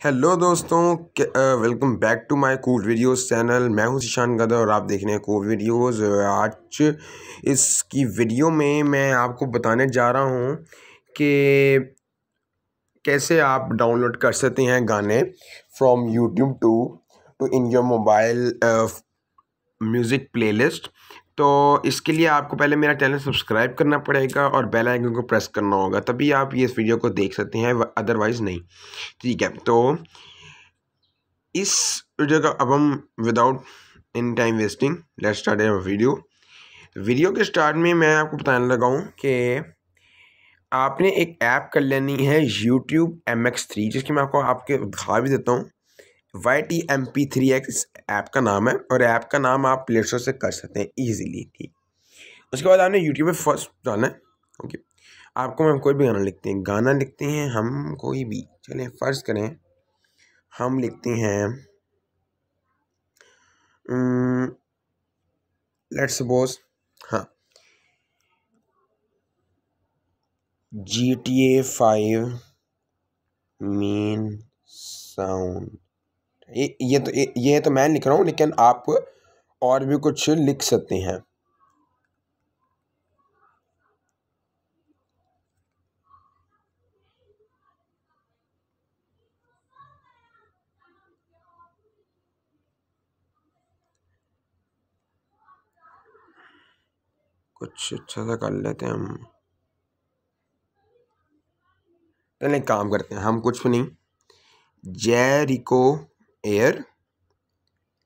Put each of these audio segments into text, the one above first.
Hello दोस्तों welcome back to my cool videos channel मैं हूँ शिशान गदर और आप देख रहे हैं कूल वीडियोस आज इसकी वीडियो में मैं आपको बताने जा रहा हूँ कि कैसे आप डाउनलोड कर सकते हैं गाने from YouTube to to in your mobile music playlist तो इसके लिए आपको पहले मेरा चैनल सब्सक्राइब करना पड़ेगा और बेल आइकन को प्रेस करना होगा, तभी आप ये इस वीडियो को देख सकते हैं अदरवाइज़ नहीं। ठीक है तो इस वीडियो का अब हम without in time wasting let start video video के स्टार्ट में मैं आपको बताने लगा हूँ कि आपने एक ऐप कर लेनी है यूट्यूब एम एक्स थ्री जिसकी मैं आपको आपके, दिखा भी देता हूँ। Y T M P three X app का नाम है और ऐप का नाम आप प्ले स्टोर से कर सकते हैं ईजिली ठीक। उसके बाद आपने यूट्यूब पे फ़र्स्ट डालना है, ओके। आपको हम कोई भी गाना लिखते हैं, गाना लिखते हैं हम कोई भी। चलें फ़र्ज़ करें। हम लिखते हैं लेट सपोज़ हाँ। G T A five main sound ये तो ये, ये तो मैं लिख रहा हूँ लेकिन आप और भी कुछ लिख सकते हैं। कुछ अच्छा सा कर लेते हैं हम। पहले काम करते हैं हम कुछ भी नहीं। जैरिको एयर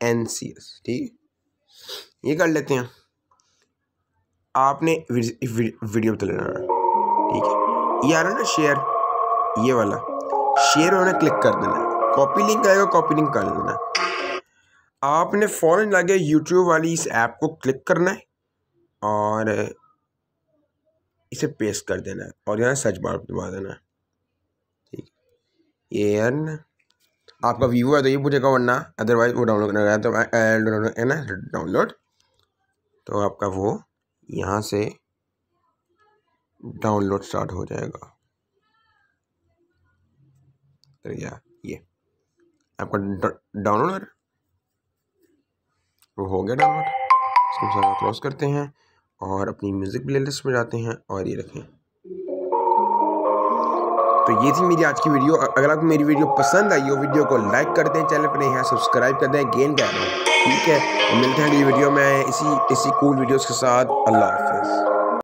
एन सी एस ठीक? ये कर लेते हैं। आपने वीडियो बता लेना ठीक है? ये आ रहा ना शेयर ये वाला। शेयर होना क्लिक कर देना कॉपी लिंक आएगा कॉपी लिंक कर देना आपने फ़ौरन लगे यूट्यूब वाली इस ऐप को क्लिक करना है और इसे पेस्ट कर देना है और यहाँ सर्च बार दबा देना है। ठीक? ये आपका व्यू है तो ये पूछेगा वरना अदरवाइज़ वो डाउनलोड करना तो है ना डाउनलोड तो आपका वो यहाँ से डाउनलोड स्टार्ट हो जाएगा। तो या ये। आपका डाउनलोड वो हो गया डाउनलोड क्लोज करते हैं और अपनी म्यूज़िक प्लेलिस्ट में जाते हैं और ये रखें। तो ये थी मेरी आज की वीडियो। अगर आपको मेरी वीडियो पसंद आई हो, वीडियो को लाइक कर दें, चैनल पर नहीं है सब्सक्राइब कर दें गेन कर दें। ठीक है? मिलते हैं अगली वीडियो में। इसी इसी कूल वीडियोज़ के साथ। अल्लाह हाफिज़।